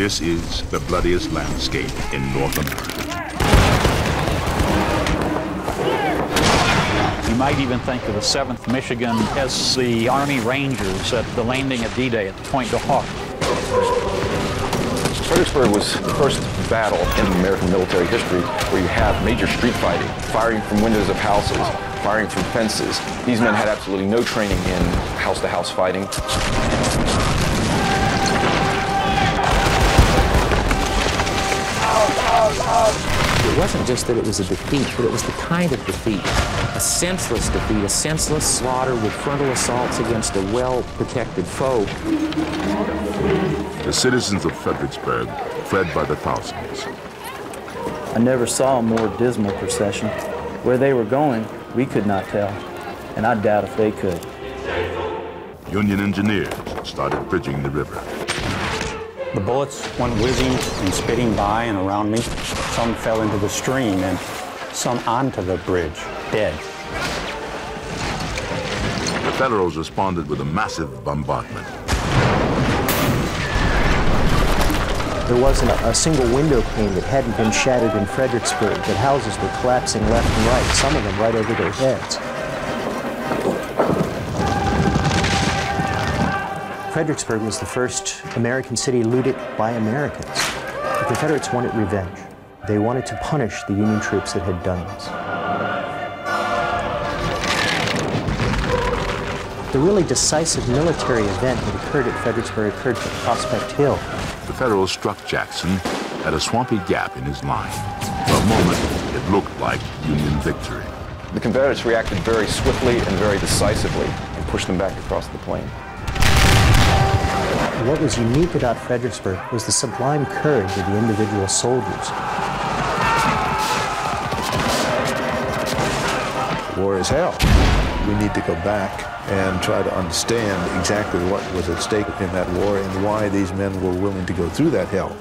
This is the bloodiest landscape in North America. You might even think of the 7th Michigan as the Army Rangers at the landing at D-Day at Pointe du Hoc. Fredericksburg was the first battle in American military history where you have major street fighting, firing from windows of houses, firing from fences. These men had absolutely no training in house-to-house fighting. It wasn't just that it was a defeat, but it was the kind of defeat. A senseless defeat, a senseless slaughter with frontal assaults against a well-protected foe. The citizens of Fredericksburg fled by the thousands. I never saw a more dismal procession. Where they were going, we could not tell, and I doubt if they could. Union engineers started bridging the river. The bullets went whizzing and spitting by and around me. Some fell into the stream and some onto the bridge, dead. The Federals responded with a massive bombardment. There wasn't a, a, single window pane that hadn't been shattered in Fredericksburg, that houses were collapsing left and right, some of them right over their heads. Fredericksburg was the first American city looted by Americans. The Confederates wanted revenge. They wanted to punish the Union troops that had done this. The really decisive military event that occurred at Fredericksburg occurred at Prospect Hill. The Federals struck Jackson at a swampy gap in his line. For a moment, it looked like Union victory. The Confederates reacted very swiftly and very decisively and pushed them back across the plain. What was unique about Fredericksburg was the sublime courage of the individual soldiers. War is hell. We need to go back and try to understand exactly what was at stake in that war and why these men were willing to go through that hell.